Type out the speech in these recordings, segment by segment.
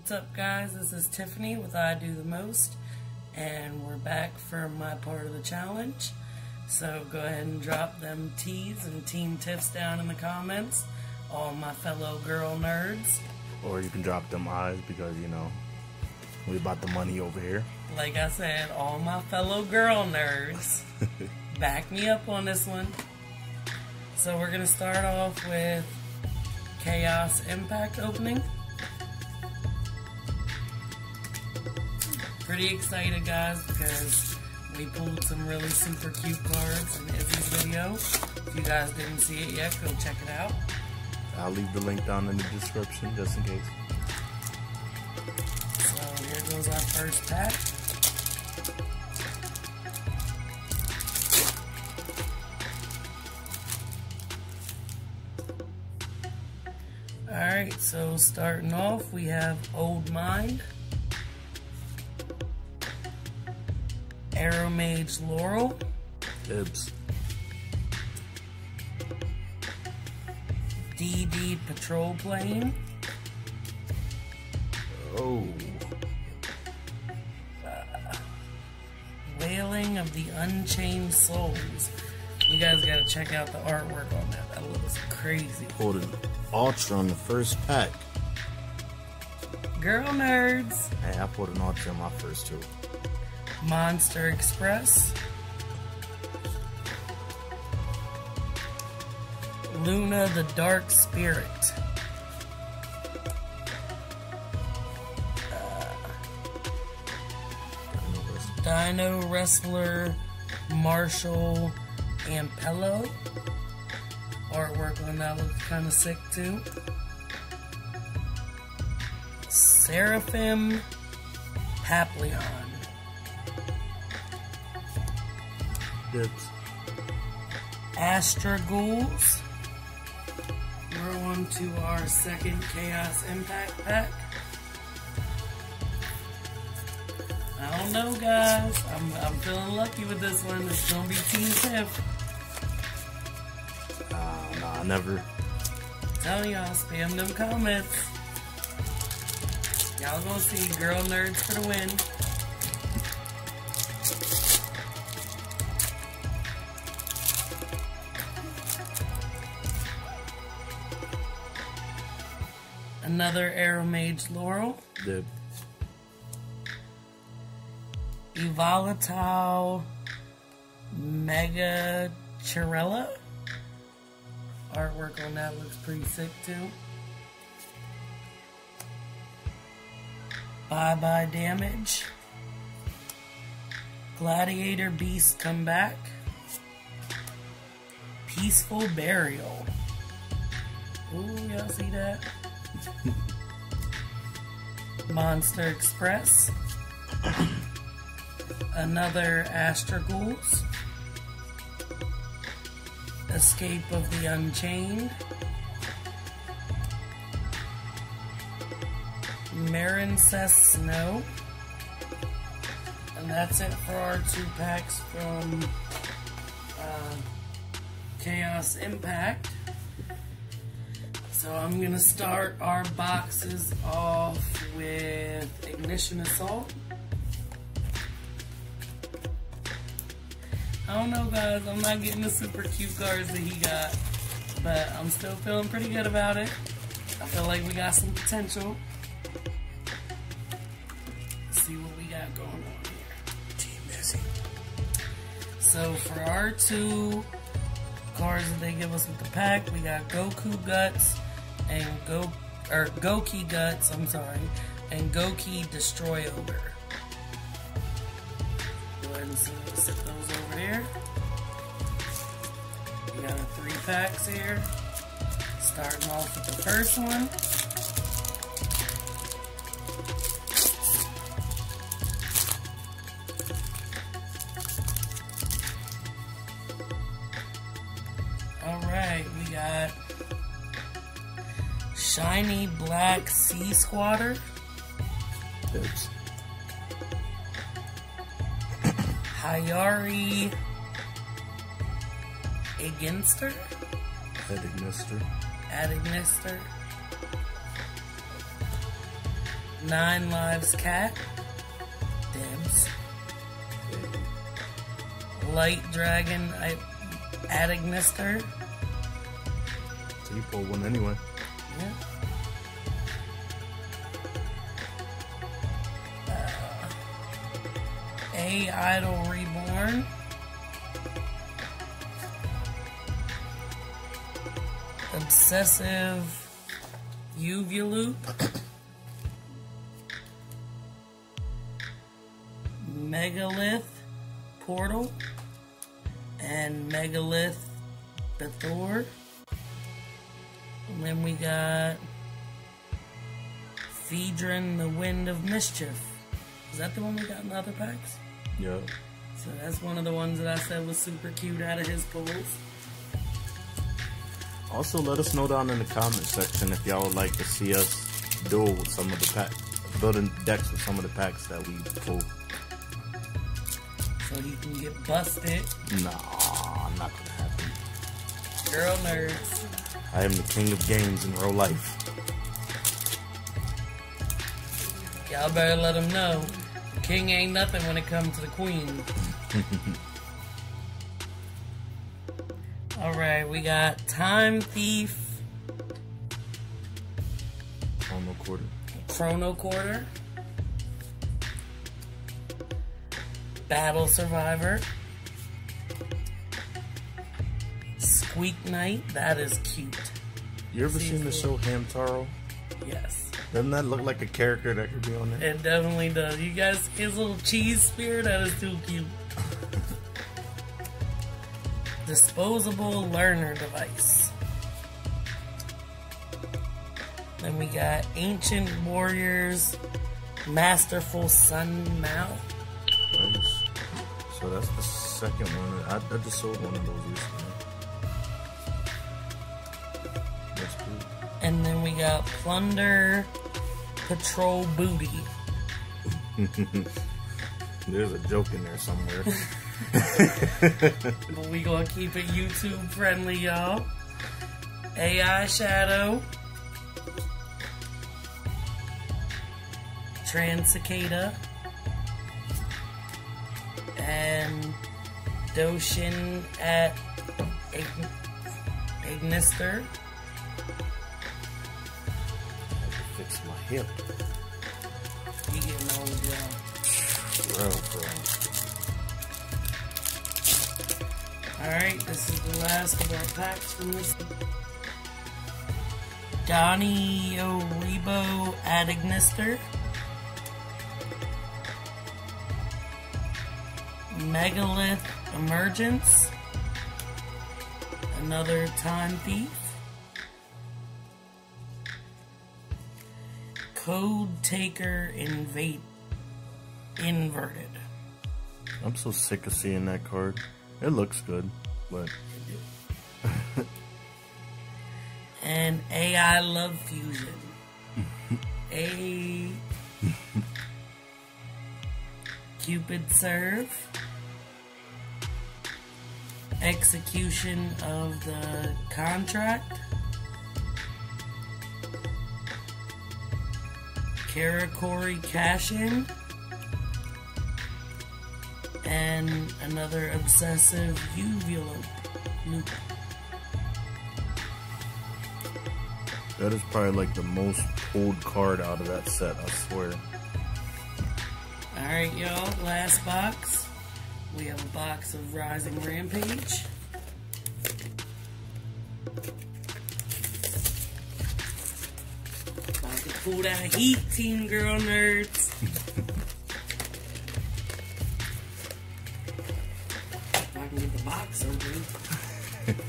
What's up, guys? This is Tiffany with I Do the Most, and we're back for my part of the challenge. So go ahead and drop them T's and Team Tiffs down in the comments, all my fellow girl nerds. Or you can drop them eyes because, you know, we about the money over here. Like I said, all my fellow girl nerds, back me up on this one. So we're going to start off with Chaos Impact opening. Pretty excited, guys, because we pulled some really super cute cards in Izzy's video. If you guys didn't see it yet, go check it out. I'll leave the link down in the description just in case. So here goes our first pack. Alright, so starting off, we have Old Mind, Aromage Laurel, Ibs. DD Patrol Plane, Oh. Uh, Wailing of the Unchained Souls. You guys gotta check out the artwork on that. That looks crazy. Pulled an Ultra on the first pack. Girl nerds. Hey, I pulled an Ultra on my first two. Monster Express. Luna the Dark Spirit. Uh, Dino Wrestler Martial Ampelo. Artwork on that looks kind of sick too. Seraphim Papillon. Dibs. Astra Ghouls. We're on to our second Chaos Impact pack. I don't know, guys. I'm, I'm feeling lucky with this one. It's gonna be Team Tiff. Uh, nah, never. Telling y'all, spam them comments. Y'all gonna see girl nerds for the win. Another Arrow Aromage Laurel. Dib. Evolatile Mega Chirella. Artwork on that looks pretty sick too. Bye bye damage. Gladiator Beast come back. Peaceful Burial. Ooh, y'all see that? Monster Express. Another Astra Ghouls. Escape of the Unchained. Marincess Snow. And that's it for our two packs from uh, Chaos Impact. So I'm going to start our boxes off with Ignition Assault. I don't know, guys. I'm not getting the super cute cards that he got, but I'm still feeling pretty good about it. I feel like we got some potential. Let's see what we got going on here. Team Izzy. So for our two cards that they give us with the pack, we got Goku Guts and Go or Goki Guts, I'm sorry, and Goki Destroy Ogre. Go ahead and set those over there. We got three packs here. Starting off with the first one. Shiny Black Sea Squatter. Dibs. Hayari Iginster. Head Ignister. Adignister. Nine Lives Cat. Dibs. Light Dragon I- Adignister. So you pulled one anyway. Uh, A Idol Reborn. Obsessive Uvulup. Megalith Portal. And Megalith Bethor. And then we got Phaedron, the Wind of Mischief. Is that the one we got in the other packs? Yeah. So that's one of the ones that I said was super cute out of his pulls. Also, let us know down in the comment section if y'all would like to see us duel with some of the pack, building decks with some of the packs that we pull. So he can get busted. Nah, not gonna happen. Girl nerds. I am the king of games in real life. Y'all better let him know. The king ain't nothing when it comes to the queen. Alright, we got Time Thief, Chrono quarter. Chrono Quarter, Battle Survivor, Squeak Knight, that is cute. You ever seen the show Hamtaro? Yes. Doesn't that look like a character that could be on there? It definitely does. You guys, his little cheese spear, that is too cute. Disposable learner device. Then we got Ancient Warriors, Masterful Sun Mou. Nice. So that's the second one. I, I just sold one of those recently. Got Plunder Patrol Booty. There's a joke in there somewhere. But we gonna keep it YouTube friendly, y'all. AI Shadow. Trans Cicada. And Doshin at Ign- Ignister. Fix my hip. You getting old. Bro, bro. Alright, this is the last of our packs from this. Donnie Oribo Adignister. Megalith Emergence. Another Time Thief. Code Talker Invade Inverted. I'm so sick of seeing that card. It looks good, but and AI Love Fusion. A Cupid Serve. Execution of the contract. Karakori Cash In. And another obsessive uvula loop. that is probably like the most pulled card out of that set, I swear. Alright, y'all, last box. We have a box of Rising Rampage. Pull that heat, Team Girl Nerds. if I can get the box open.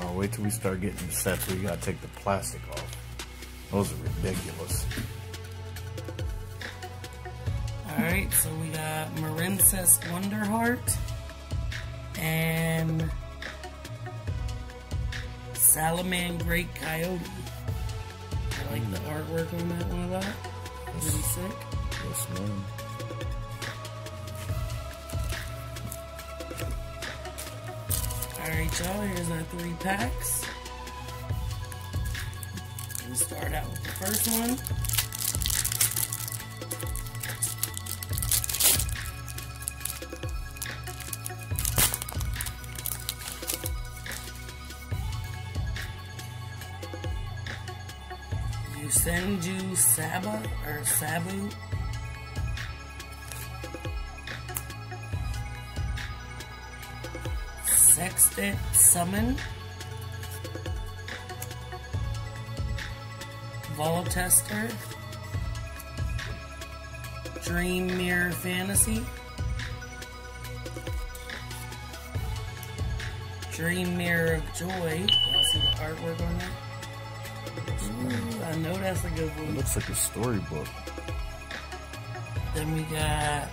Oh, wait till we start getting the sets where you gotta take the plastic off. Those are ridiculous. Alright, so we got Marincess Wonderheart and Salamangreat Coyote. I like the artwork on that one a lot. Pretty sick. Yes, man. Alright, y'all, here's our three packs. We'll start out with the first one. Yosenju Saba or Sabu. Sextet Summon. Voltester. Dream Mirror Fantasy. Dream Mirror of Joy. Y'all see the artwork on that? Ooh, I know that's a good It looks like a storybook. Then we got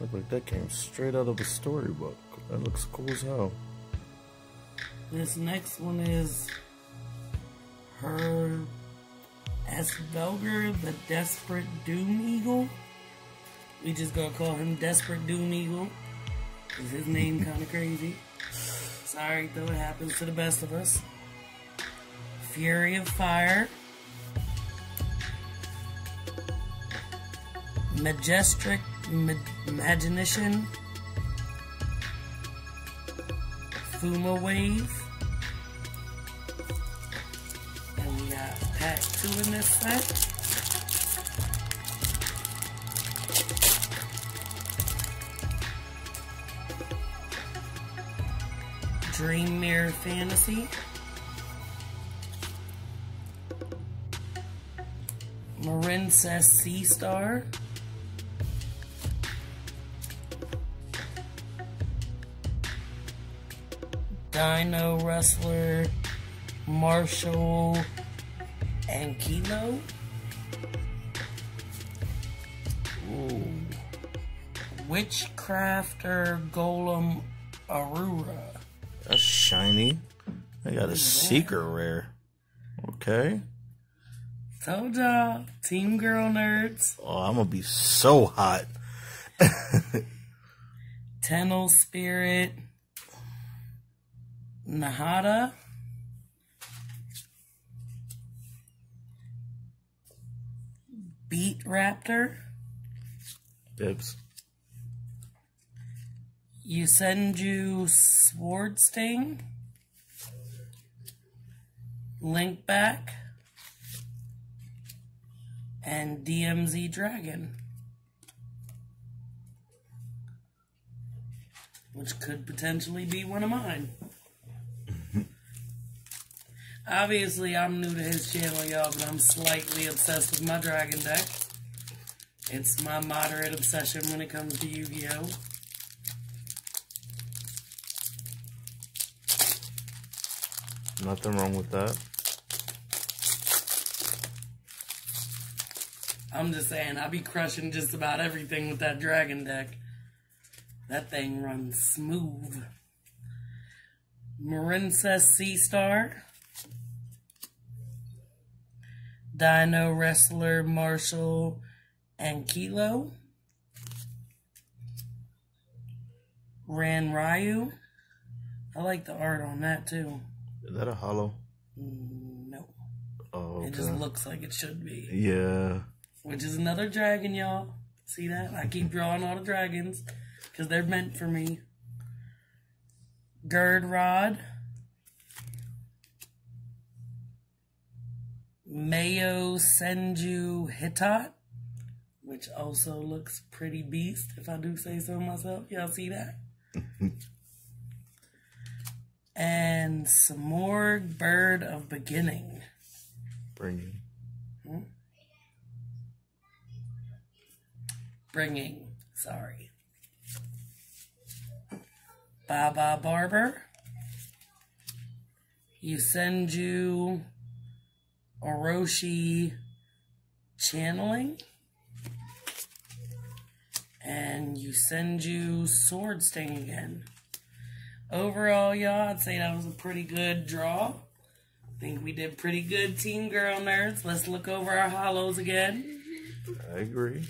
Look like that came straight out of a storybook. That looks cool as hell. this next one is her Asvelger, the Desperate Doom Eagle. We just gonna call him Desperate Doom Eagle. 'cause his name kind of crazy. Sorry, though it happens to the best of us. Fury of Fire. Majestic Ma- Imagination. Fuma Wave. And we got pack two in this set. Dream Mirror Fantasy. Marincess Sea Star. Dino Wrestler, Marshall, and Kilo. Ooh. Witchcrafter Golem Aurora. Shiny. I got a secret rare. Okay. Told y'all, Team Girl Nerds. Oh, I'm gonna be so hot. Tenel Spirit. Nahata. Beat Raptor. Dibs. Yosenju Sword Sting. Link Back. And DMZ Dragon. Which could potentially be one of mine. Obviously, I'm new to his channel, y'all, but I'm slightly obsessed with my Dragon deck. It's my moderate obsession when it comes to Yu Gi Oh! Nothing wrong with that. I'm just saying, I be crushing just about everything with that dragon deck. That thing runs smooth. Marincess Sea Star. Dino Wrestler Marshall and Kilo. Ran Ryu. I like the art on that too. Is that a hollow? No, Oh, it just looks like it should be. Yeah. which is another dragon, y'all. See that? I keep drawing all the dragons because they're meant for me. Gird Rod. Mayo Senju Hitot, which also looks pretty beast, if I do say so myself. Y'all see that? and Samorg Bird of Beginning. Bringing. bringing. Sorry. Baba Barber. You send you Orochi Channeling. And you send you Sword Sting again. Overall, y'all, I'd say that was a pretty good draw. I think we did pretty good, Team Girl Nerds. Let's look over our hollows again. I agree.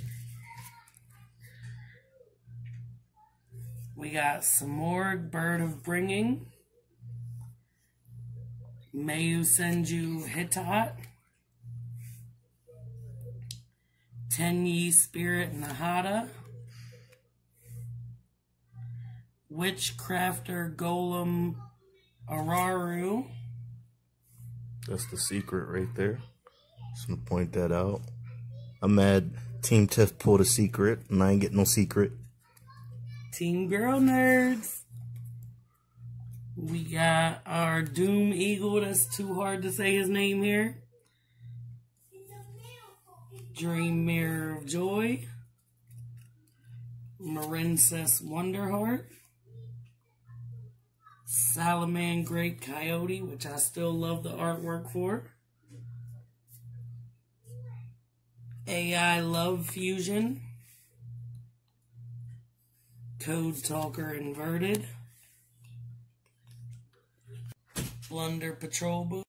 We got Samorg, Bird of Bringing. Mayu Senju Hitat. Tenyi Spirit Nahata. Witchcrafter Golem Aruru. That's the secret right there. Just gonna point that out. I'm mad Team Tiff pulled a secret, and I ain't getting no secret. Team Girl Nerds. We got our Doom Eagle. That's too hard to say his name here. Dream Mirror of Joy. Marincess Wonderheart. Salamangreat Coyote, which I still love the artwork for. AI Love Fusion. Code Talker Inverted. Plunder Patrol Booty.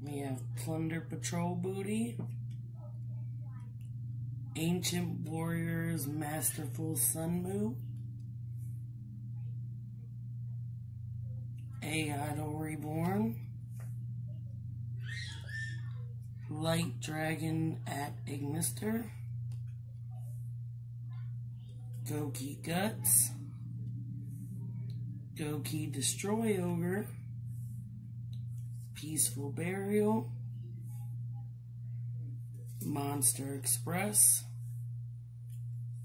We have Plunder Patrol Booty. Ancient Warriors Masterful Sun Sunmoo. A Idol Reborn. Light Dragon at Ignister. Goki Guts. Goki Destroy Ogre. Peaceful Burial. Monster Express.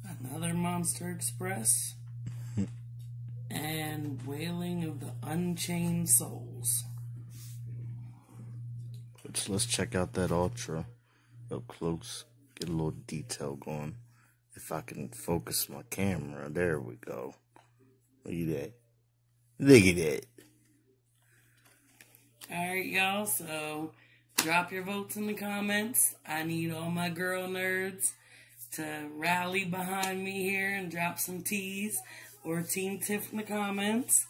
Another Monster Express. And Wailing of the Unchained Souls. Let's, let's check out that Ultra up close. Get a little detail going. If I can focus my camera. There we go. Look at that. Look at that. Alright, y'all. So drop your votes in the comments. I need all my girl nerds to rally behind me here and drop some teas or Team Tiff in the comments.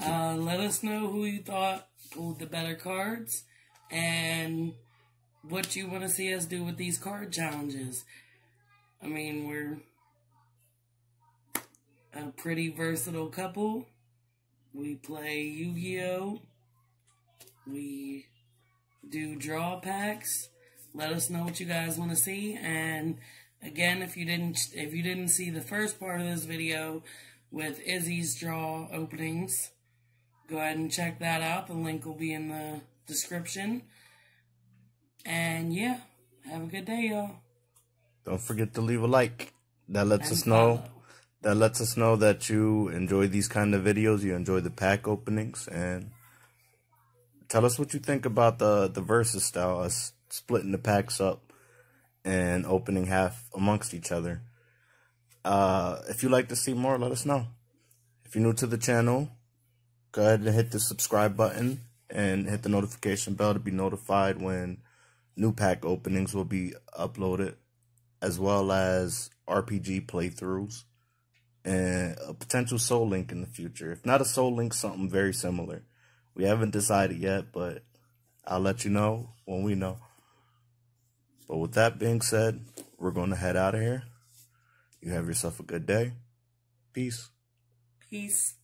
Uh, let us know who you thought pulled the better cards and what you want to see us do with these card challenges. I mean, we're a pretty versatile couple. We play Yu-Gi-Oh! We do draw packs. Let us know what you guys want to see. And again, if you didn't if you didn't see the first part of this video with Izzy's draw openings, go ahead and check that out. The link will be in the description. And yeah, have a good day, y'all. Don't forget to leave a like. That lets and us know. Follow. That lets us know that you enjoy these kind of videos. You enjoy the pack openings, and tell us what you think about the the versus style, us splitting the packs up and opening half amongst each other. Uh, if you'd like to see more, let us know. If you're new to the channel, go ahead and hit the subscribe button and hit the notification bell to be notified when new pack openings will be uploaded, as well as RPG playthroughs and a potential Soul Link in the future. If not a Soul Link, something very similar. We haven't decided yet, but I'll let you know when we know. But with that being said, we're going to head out of here. You have yourself a good day. Peace. Peace.